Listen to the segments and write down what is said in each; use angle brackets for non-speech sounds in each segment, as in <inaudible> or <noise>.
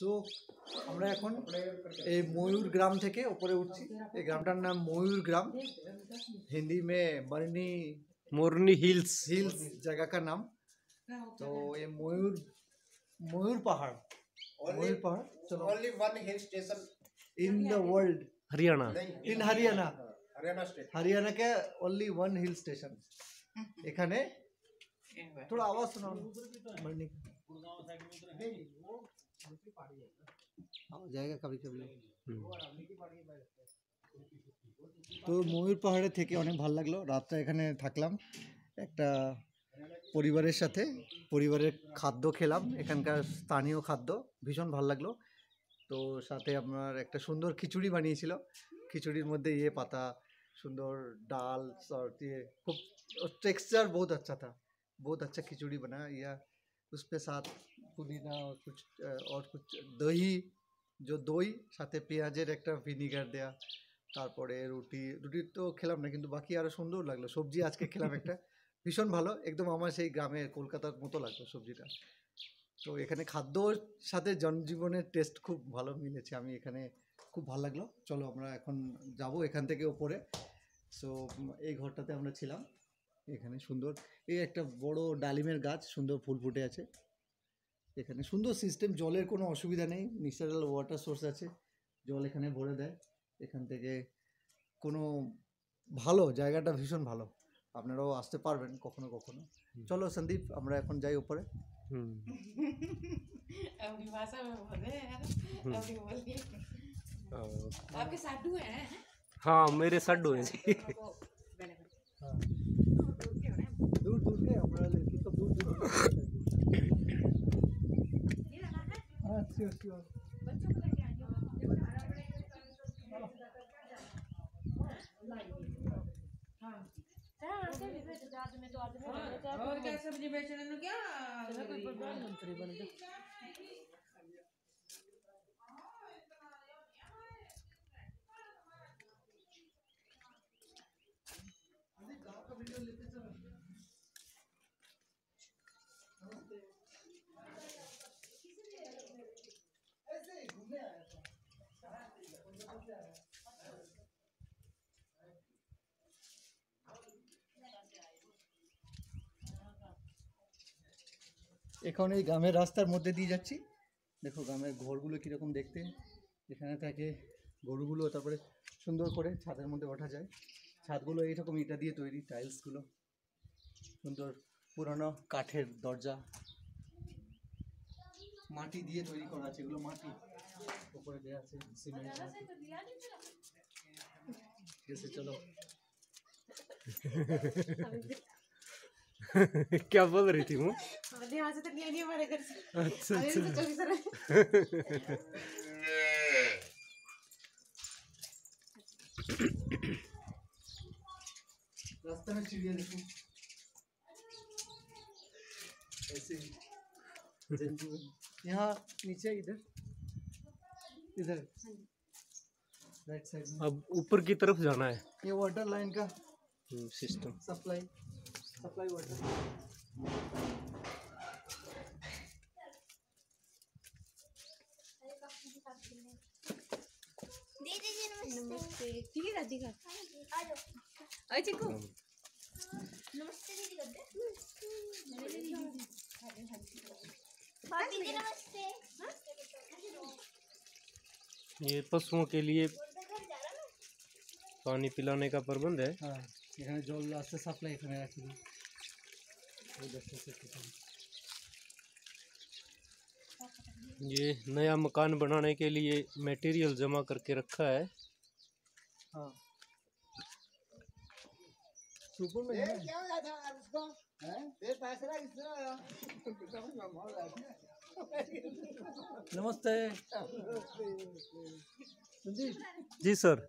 So আমরা এখন এই ময়ূর গ্রাম থেকে উপরে উঠছি এই গ্রামটার নাম ময়ূর গ্রাম हिंदी में बरनी मोरनी हिल्स हिल्स जगह का नाम तो ये मयूर मयूर पहाड़ मयूर पहाड़ चलो only one hill station in the world Haryana in Haryana Haryana state Haryana के ओनली वन हिल स्टेशन এখানে थोड़ा आवाज सुनाओ ना, बरनी आवाज आएगा कभी कभी তো ময়ূর পাহাড়ে থেকে অনেক ভালো লাগলো রাতটা এখানে থাকলাম একটা পরিবারের সাথে পরিবারের খাদ্য খেলাম এখানকার স্থানীয় খাদ্য ভীষণ ভালো লাগলো তো সাথে আপনার একটা সুন্দর খিচুড়ি বানিয়েছিল খিচুড়ির মধ্যে ইয়ে পাতা সুন্দর ডাল और ये खूब टेक्सचर बहुत अच्छा था बहुत अच्छा खिचड़ी बना या उस पे साथ पुदीना और कुछ अ, और कुछ दही जो দই সাথে পেঁয়াজের একটা ভিনিগার দেয়া তারপরে রুটি রুটি তো খেলাম না কিন্তু বাকি আরো সুন্দর লাগলো সবজি আজকে খেলাম একটা ভীষণ ভালো একদম আমার সেই গ্রামের কলকাতার মতো লাগলো সবজিটা তো এখানে খাদ্যর সাথে জনজীবনের টেস্ট খুব ভালো মিলেছে আমি এখানে খুব ভালো লাগলো চলো আমরা এখন যাব এখান থেকে ওপরে সো এই ঘরটাতে আমরা ছিলাম এখানে সুন্দর এই একটা বড় ডালিমের গাছ সুন্দর ফুল ফুটে আছে এখানে সুন্দর সিস্টেম জলের কোনো অসুবিধা নেই ন্যাচারাল ওয়াটার সোর্স আছে জল এখানে ভরে দেয় এখান থেকে কোনো ভালো জায়গাটা ভীষণ ভালো আপনারাও আসতে পারবেন কখনো কখনো চলো সন্দীপ আমরা এখন যাই উপরে हम्म, अपनी भाषा में बोले यार अपनी बोलिए और- आपके साधु हैं हाँ मेरे सड्डू हैं जी वो पहले हाँ। दूर दूर के हमारा लड़की तो दूर दूर श्योर श्योर और क्या सब्ज़ी बेचने क्या? এখন এই গ্রামের রাস্তার মধ্যে দিয়ে যাচ্ছি। দেখো গ্রামের ঘরগুলো কীরকম দেখতে। এখানে থাকে গরুগুলো, তারপরে সুন্দর করে ছাদের মধ্যে ওঠা যায়। ছাদগুলো এইরকম ইটা দিয়ে তৈরি টাইলসগুলো সুন্দর পুরনো কাঠের দরজা। মাটি দিয়ে তৈরি করা আছে এগুলো মাটি উপরে দেওয়া আছে সিমেন্ট মাটি ঠিক আছে চলো क्या बोल रही थी वो यहाँ से तो नहीं नहीं हमारे घर से अच्छा अभी अच्छा तो चौबीस रहे रास्ते में चिड़िया देखो ऐसे ही जंजीवन यहाँ नीचे इधर। इधर। राइट साइड में। अब ऊपर की तरफ़ जाना है। ये वाटर लाइन का सिस्टम सप्लाई सप्लाई वाटर नमस्ते नमस्ते। ठीक है दादी का आ जाओ अरे चिकू नमस्ते दीदी। कर दे हाँ दीदी। नमस्ते ये पशुओं के लिए घर जा रहा ना पानी पिलाने का प्रबंध है हाँ এখানে জল আসতে সাপ্লাই এখানে রাখি দিই ওই দেখো সেখানে। ये नया मकान बनाने के लिए मटेरियल जमा करके रखा है हाँ सुपर में है नमस्ते। जी सर।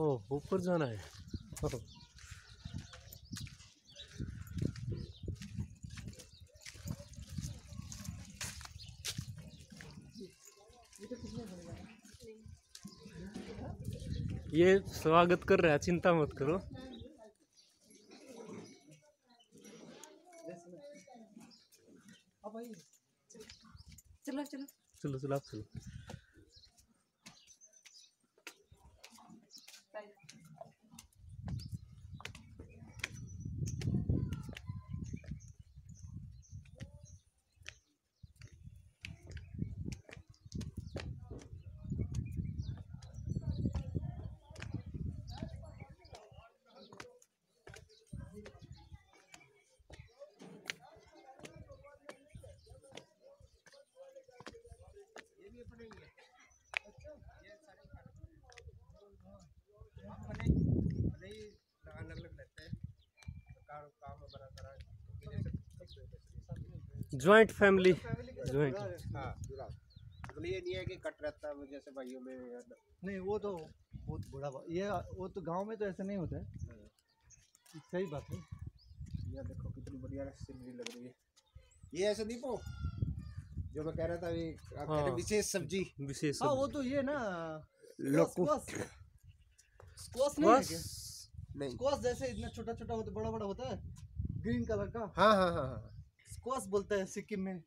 ओ ऊपर जाना है। ये स्वागत कर रहा है चिंता मत करो। भाई चलो चलो। चलो चलो आप चलो अलग अलग रहते हैं काम काम में बना करा ज्वाइंट फैमिली ज्वाइंट हाँ मतलब ये नहीं है कि कट रहता है जैसे भाइयों में नहीं वो तो बहुत बुरा बात। ये वो तो गाँव में तो ऐसा नहीं होता है। सही बात है। ये देखो कितनी बढ़िया सीनरी लग रही है। ये ऐसे नहीं पो जो मैं कह रहा था ये हाँ। विशेष सब्ज़ी। विशेष हाँ वो तो ये ना। स्क्वाश नहीं है नहीं। स्क्वाश जैसे इतना छोटा छोटा होता बड़ा बड़ा होता है ग्रीन कलर का? हाँ हाँ हाँ हाँ। स्क्वाश बोलता है सिक्किम में।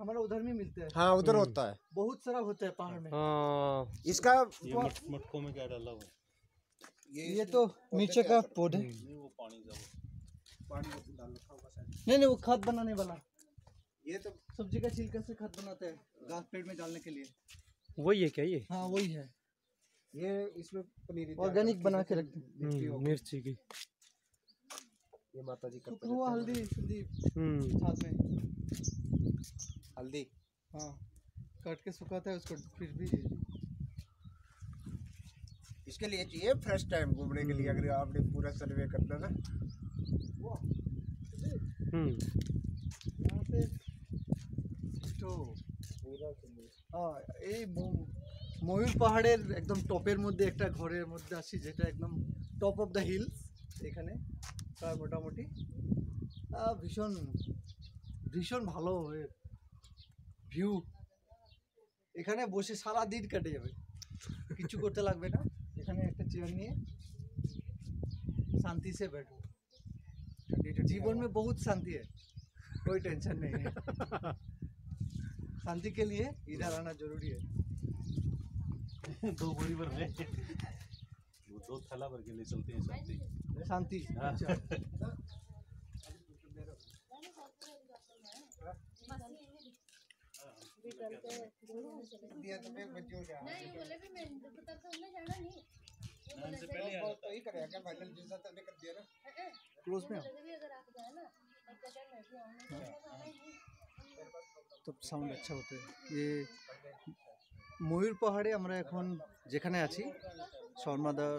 हमारा उधर में मिलता है। हाँ उधर। होता है। बहुत सारा होता है पहाड़ में। हाँ। इसका ये मटकों में क्या डाला हुआ है? ये तो नीचे का पौधे। नहीं वो पानी का वो पानी में डाल रखा होगा शायद नहीं नहीं वो खाद बनाने वाला। ये तो सब्ज़ी का छिलका से खाद बनाते हैं घास पेड़ में डालने के लिए। वही है क्या ये? हाँ वही है। ये इसमें पनीर ऑर्गेनिक बना के रखते हैं। हम्म, मिर्ची की। ये माता जी करते वो हल्दी संदीप हम्म। छात में। हल्दी? हाँ काट के सुखाता है उसको फिर भी। इसके लिए चाहिए फ्रेश टाइम घूमने के लिए अगर आपने पूरा सर्वे करना ना। हम्म। यहाँ से তো হ্যাঁ এই ম- ময়ূর পাহাড়ের একদম টপের মধ্যে একটা ঘরের মধ্যে আছি যেটা একদম টপ অফ দ্য হিলস এখানে প্রায় মোটামুটি আহ, ভীষণ ভীষণ ভালো ভিউ এখানে বসে সারা দিন কেটে যাবে কিছু করতে লাগবে না এখানে একটা চেয়ার নিয়ে शांति से बैठो जीवन में बहुत शांति है कोई टेंशन नहीं है शांति के लिए इधर आना ज़रूरी है। <laughs> दो बोरी भर ले वो दो थैला भर के ले चलते हैं शांति। शांति। हाँ। अच्छा। <laughs> नहीं बोले भी मैं तो तब तो हमने जाना नहीं। थे। ही करेगा क्या फाइनल जिस तरह तूने कर दिया ना। क्लोज में তো সাউন্ড আচ্ছা হতে। যে ময়ূর পাহাড়ে আমরা এখন যেখানে আছি, শর্মাদার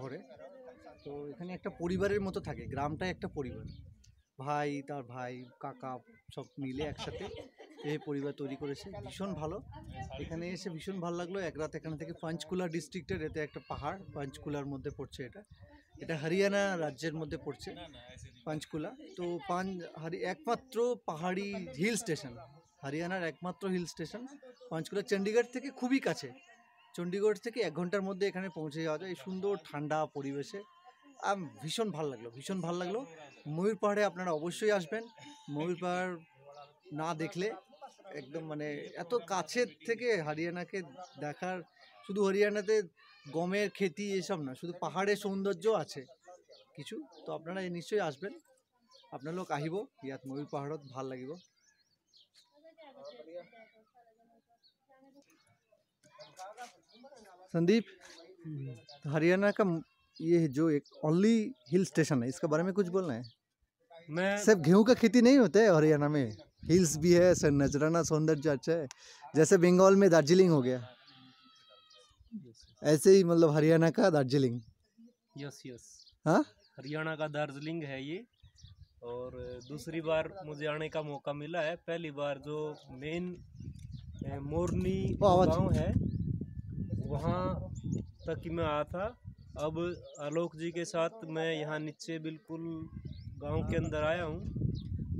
ঘরে, তো এখানে একটা পরিবারের মতো থাকে গ্রামটাই একটা পরিবার। ভাই, তার ভাই, কাকা সব মিলে একসাথে এই পরিবার তৈরি করেছে, ভীষণ ভালো। এখানে এসে ভীষণ ভালো লাগল, এক রাত এখানে থেকে পাঞ্চকুলা ডিস্ট্রিক্টের এতে একটা পাহাড় পাঞ্চকুলার মধ্যে পড়ছে এটা। এটা হরিয়ানা রাজ্যের মধ্যে পড়ছে। পাঞ্চকুলা তো পান হারি, একমাত্র পাহাড়ি হিল স্টেশন হরিয়ানার একমাত্র হিল স্টেশন পাঞ্চকুলা চণ্ডীগড় থেকে খুবই কাছে। চণ্ডীগড় থেকে এক ঘণ্টার মধ্যে এখানে পৌঁছে যাওয়া যায়। এই সুন্দর ঠান্ডা পরিবেশে। ভীষণ ভালো লাগল, ভীষণ ভালো লাগল। ময়ূর পাহাড়ে আপনারা অবশ্যই আসবেন। ময়ূর পাহাড় না দেখলে একদম মানে এত কাছের থেকে হরিয়ানাকে দেখার, শুধু হরিয়ানাতে গমের খেতি এসব না, শুধু পাহাড়ের সৌন্দর্য আছে। কিছু তো আপনারা নিশ্চয়ই আসবেন আপোনালোক আহিব ইয়াত ময়ূৰ পাহাৰত ভাল লাগিব संदीप हरियाणा का ये जो एक ओनली हिल स्टेशन है इसके बारे में कुछ बोलना है मैं सिर्फ गेहूं का खेती नहीं होता है हरियाणा में हिल्स भी है सर नजराना सौंदर्य अच्छा है जैसे बंगाल में दार्जिलिंग हो गया ऐसे ही मतलब हरियाणा का दार्जिलिंग यस यस हाँ हरियाणा का दार्जिलिंग है ये। और दूसरी बार मुझे आने का मौका मिला है। पहली बार जो मेन मोरनी गाँव है वहाँ तक मैं आया था। अब आलोक जी के साथ मैं यहाँ नीचे बिल्कुल गाँव के अंदर आया हूँ।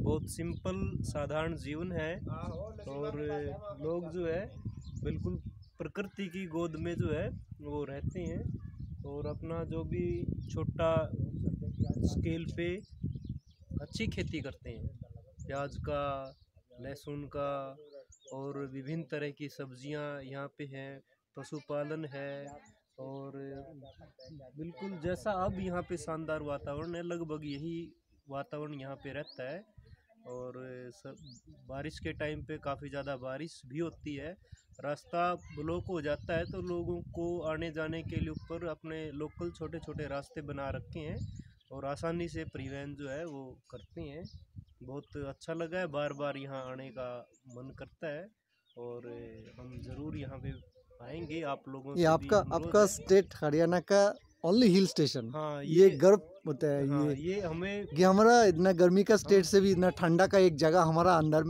बहुत सिंपल साधारण जीवन है। और लोग जो है बिल्कुल प्रकृति की गोद में जो है वो रहते हैं। और अपना जो भी छोटा स्केल पे अच्छी खेती करते हैं। प्याज का, लहसुन का और विभिन्न तरह की सब्ज़ियाँ यहाँ पे हैं, पशुपालन है और बिल्कुल जैसा अब यहाँ पे शानदार वातावरण है, लगभग यही वातावरण यहाँ पे रहता है और सब बारिश के टाइम पे काफ़ी ज़्यादा बारिश भी होती है। रास्ता ब्लॉक हो जाता है तो लोगों को आने जाने के लिए ऊपर अपने लोकल छोटे छोटे रास्ते बना रखे हैं। और आसानी से परिवहन जो है वो करते हैं। बहुत अच्छा लगा है बार बार यहाँ आने का मन करता है और हम ज़रूर यहाँ पे आएँगे आप लोगों ये आपका आपका स्टेट हरियाणा का ओनली हिल स्टेशन हाँ ये ये गर्व होता है हाँ, ये ये हमें कि हमारा इतना गर्मी का स्टेट से भी इतना ठंडा का एक जगह हमारा अंदर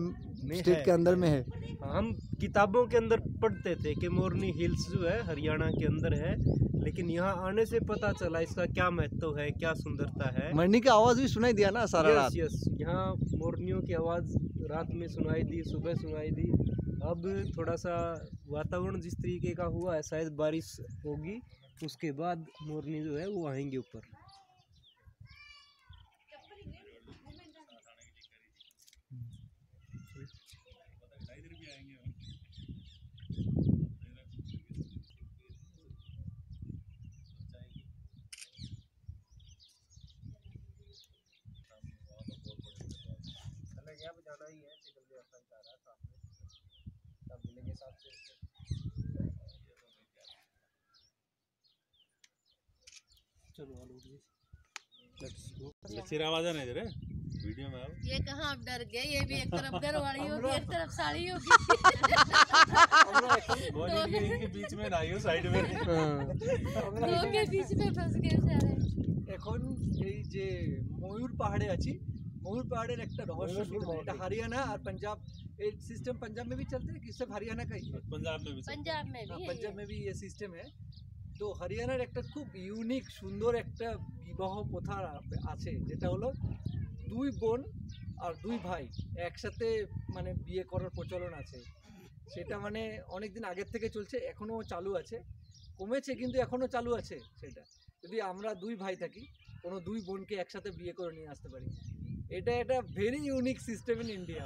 स्टेट के अंदर में है। है। हम किताबों के अंदर पढ़ते थे कि मोरनी हिल्स जो है हरियाणा के अंदर है। लेकिन यहाँ आने से पता चला इसका क्या महत्व है क्या सुंदरता है। मरनी की आवाज़ भी सुनाई दिया ना सारा रात। यस यस यहाँ मोरनियों की आवाज़ रात में सुनाई दी सुबह सुनाई दी। अब थोड़ा सा वातावरण जिस तरीके का हुआ है शायद बारिश होगी उसके बाद मोरनी जो है वो आएँगे ऊपर अलग यहाँ पे जाना ही है सिकल भी अपना जा रहा है सामने सब मिलेंगे साथ से चलो आलोक जी लेट्स गो लच्छी आवाज है ना इधर वीडियो में आओ ये कहाँ आप डर गए ये भी एक तरफ घरवाली होगी एक तरफ साड़ी होगी <laughs> बहुत इनके इनके बीच में ना आइयो साइड में <laughs> दो के बीच में फंस गए सारे এখন এই যে ময়ূর পাহাড়ে আছি ময়ূর পাহাড়ের একটা রহস্য ছিল এটা হরিয়ানা আর পাঞ্জাব এই সিস্টেম पंजाब में भी चलते हैं कि सिर्फ हरियाणा का ही है पंजाब में भी सब- पंजाब में हाँ, भी है पंजाब ये। में भी ये সিস্টেম है তো হরিয়ানার একটা খুব ইউনিক সুন্দর একটা বিবাহ প্রথা আ- আছে যেটা হলো দুই বোন আর দুই ভাই একসাথে মানে বিয়ে করার প্রচলন আছে সেটা মানে অনেক দিন আগের থেকে চলছে এখনো চালু আছে কমেছে কিন্তু এখনো চালু আছে সেটা যদি আমরা দুই ভাই থাকি কোনো দুই বোনকে একসাথে বিয়ে করে নিয়ে আসতে পারি এটা একটা very unique system in India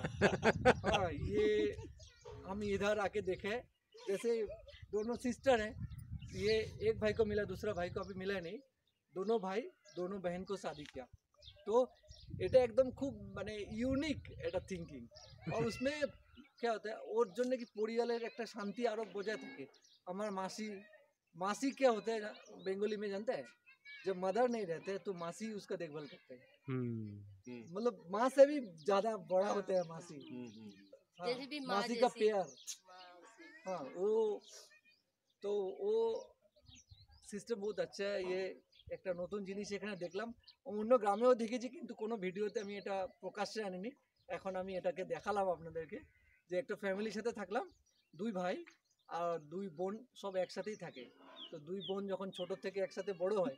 ये हम इधर आके देखे जैसे दोनों सिस्टर हैं ये एक भाई को मिला दूसरा भाई को अभी मिला नहीं। दोनों भाई दोनों बहन को शादी किया। तो এটা एकदम खूब মানে यूनिक एटा थिंकिंग और उसमें क्या होता है और কি পরিবারের একটা শান্তি शांति বজায় থাকে। আমার মাসি मासी मासी क्या होता है बंगाली में जानते हैं? जब मदर नहीं रहते तो मासी उसका देखभाल करते हैं। मतलब माँ से भी ज्यादा बड़ा होता है मासी हम्म, हम्म। हाँ, जैसे भी माँ मासी का जैसी। प्यार माँ उसी। हाँ वो তো ও সিস্টেম বহুত আচ্ছা ये একটা নতুন জিনিস এখানে দেখলাম অন্য গ্রামেও দেখেছি কিন্তু কোনো ভিডিওতে আমি এটা প্রকাশ্যে আনিনি এখন আমি এটাকে দেখালাম আপনাদেরকে যে একটা ফ্যামিলির সাথে থাকলাম দুই ভাই আর দুই বোন সব একসাথেই থাকে তো দুই বোন যখন ছোট থেকে একসাথে বড় হয়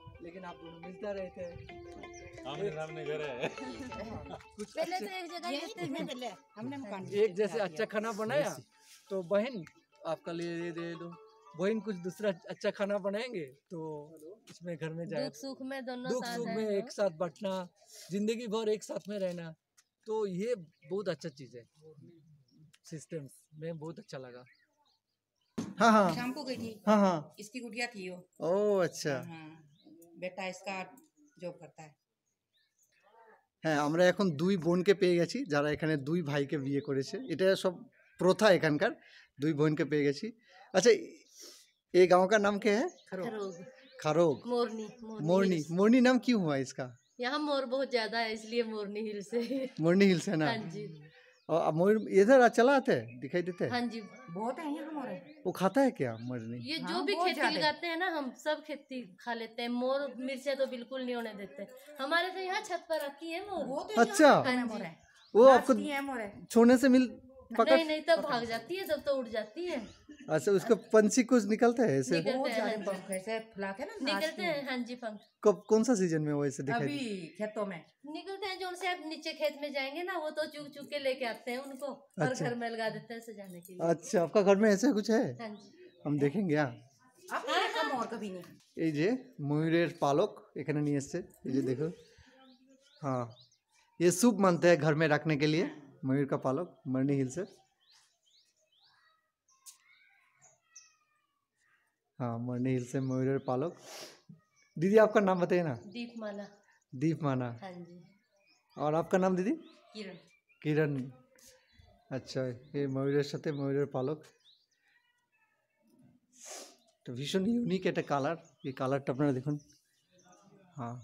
लेकिन आप दोनों मिलता रहते हैं। आमने सामने घर है। कुछ पहले तो एक जगह रहते तो थे पहले हमने मकान एक जैसे अच्छा खाना बनाया तो बहन आपका ले दे दे दो। बहन कुछ दूसरा अच्छा खाना बनाएँगे तो इसमें घर में जाए। सुख में दोनों दुख सुख में एक साथ बटना ज़िंदगी भर एक साथ में रहना तो ये बहुत अच्छा चीज़ है। सिस्टम में बहुत अच्छा लगा। हाँ हाँ। शाम को गई थी? हाँ हाँ। इसकी गुड़िया थी वो। ओ अच्छा। हाँ।, हाँ। बेटा इसका जॉब करता है হ্যাঁ আমরা এখন দুই বোনকে পেয়ে গেছি যারা এখানে দুই ভাইকে বিয়ে করেছে এটা সব প্রথা এখানকার দুই বোনকে পেয়ে গেছি আচ্ছা ये गांव का नाम क्या है खरोग खरोग मोरनी मोरनी hills। मोरनी नाम क्यों हुआ इसका यहाँ मोर बहुत ज्यादा है इसलिए मोरनी हिल से मोरनी हिल्स है ना हाँ जी और अब मोर इधर चला आते हैं दिखाई देते हैं? हाँ जी बहुत है यहाँ हमारे। वो खाता है क्या मोरनी ये हाँ, जो भी खेती लगाते हैं ना हम सब खेती खा लेते हैं मोर मिर्चे तो बिल्कुल नहीं होने देते। हमारे तो यहाँ छत पर रखी है मोर। वो तो अच्छा। है वो आपको है है छोड़ने से मिल पकड़ नहीं नहीं तब भाग जाती है तब तो उड़ जाती है अच्छा उसका पंछी कुछ निकलता है ऐसे निकलते बहुत हैं सारे हाँ जी। पंख ऐसे फुला के ना नाचती निकलते हैं हाँ जी पंख कब कौन सा सीजन में वैसे दिखाई अभी दे- खेतों में निकलते हैं जो से आप नीचे खेत में जाएंगे ना वो तो चुग चुग के लेके आते हैं उनको और अच्छा। घर में लगा देते हैं सजाने के लिए अच्छा आपका घर में ऐसा कुछ है हाँ जी हम देखेंगे हाँ आपने देखा मोर कभी नहीं এই যে ময়ূরের পালক এখানে নিয়ে এসছে এই যে देखो हाँ ये सूप मानते हैं घर में रखने के लिए मयूर का पालक मरनी हिल से हाँ मरनी हिल से मयूर पालक दीदी आपका नाम बताइए ना दीप माला दीप माना हाँ जी और आपका नाम दीदी किरण কিরণ আচ্ছা এই ময়ূরের সাথে ময়ূরের পালক তো ভীষণ ইউনিক একটা কালার এই কালারটা আপনারা দেখুন হ্যাঁ